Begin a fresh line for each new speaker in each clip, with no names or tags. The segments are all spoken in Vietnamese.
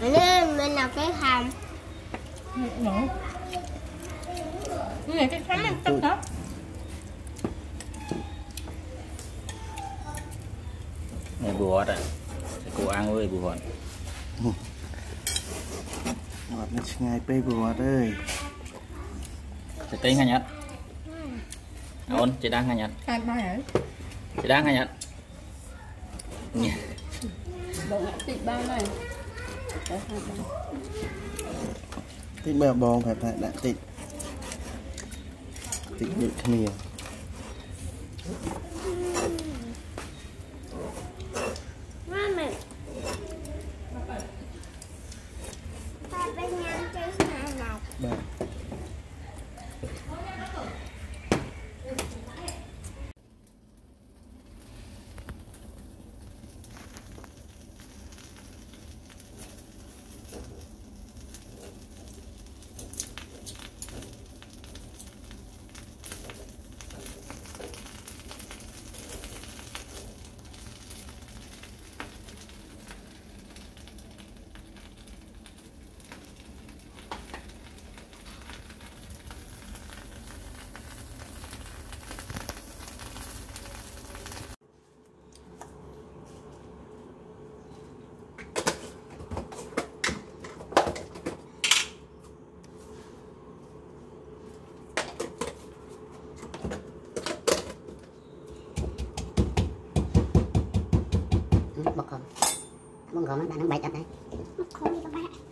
mình mình làm cái
hầm này cái khám em tắt đó.
Này bù hót à? Cô ăn với bùa
hót. Hót nó ngay bê bù hót ơi.
Thì tí ngay nhật? À, ôn, chị đang ngay nhật?
Khai?
Chị đang ngay nhật?
Bộ ngọc tị bao này. តែខាតបាន
តិចមើលបងប្រាប់ថាដាក់តិចតិចដូចគ្នា
bông hòm đang bay chặt đấy
Không đi các bạn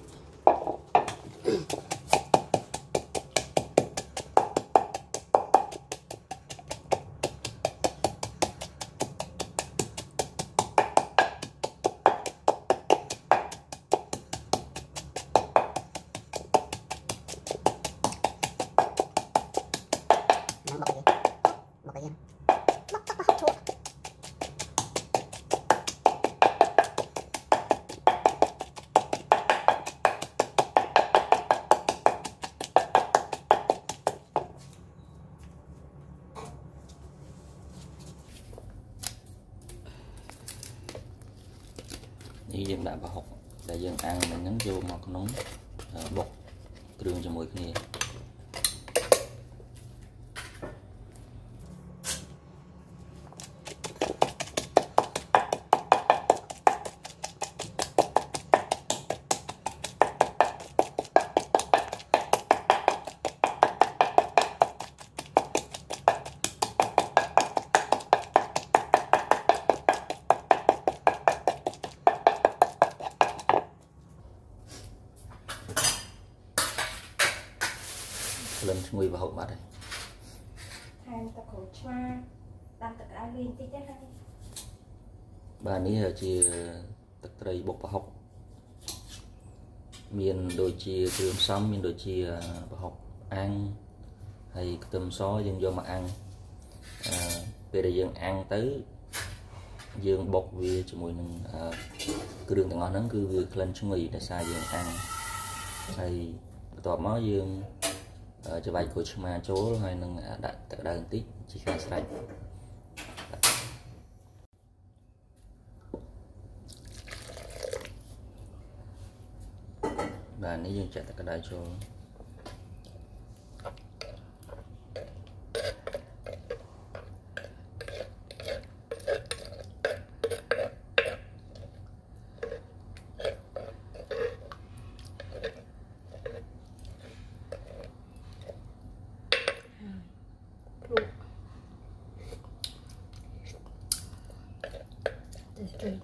នេះយើងដាក់ប្រ
ហុកដែ
លយើងអាំងមិញហ្នឹងយកមកក្នុងបុកគ្រឿងជាមួយគ្នា ក្លិនឈ្ងុយប្រហុកបាត់ហើយ
ថែមទឹកក្រូចឆ្មាដាំទឹកក្តៅលីងតិចទេហើយ
បាទនេះជាទឹកត្រីបុកប្រហុកមានដូចជាគ្រឿងផ្សំមានដូចជាប្រហុកអាំងហើយខ្ទឹមសយើងយកមកអាំងអឺពេលដែលយើងអាំងទៅយើងបុកវាជាមួយនឹងអឺគ្រឿងទាំងអស់ហ្នឹងគឺវាក្លិនឈ្ងុយដោយសារយើងអាំងហើយបន្ទាប់មកយើងអឺ ច្របាច់ក្រូចឆ្មាចូលហើយនឹងដាក់ទឹកក្តៅបន្តិចជាការស្រេចបាទនេះយើងចាក់ទឹកក្តៅចូល
对对。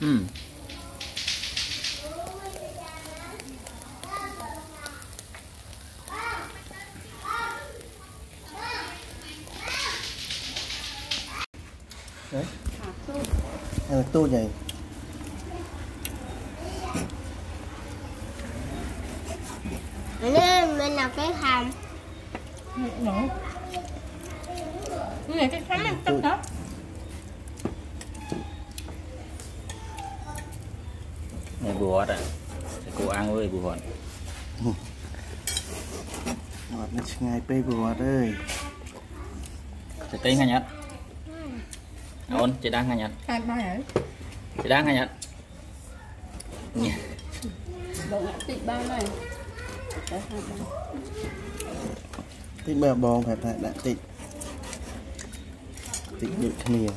ហឹម
Ờ, tu vậy
Nên mình làm cái hầm
Nổ. Cái này cái khắm ăn tức đó.
buat à cô ăn với ơi buat ừ.
ngọt nó ngay bê buat ơi.
Chị tí ngay nhật? Ổn
chị đang ngay nhật? Chị đang ngay nhật?
Tí bờ bông phải phải đã tịt tịt được nhiều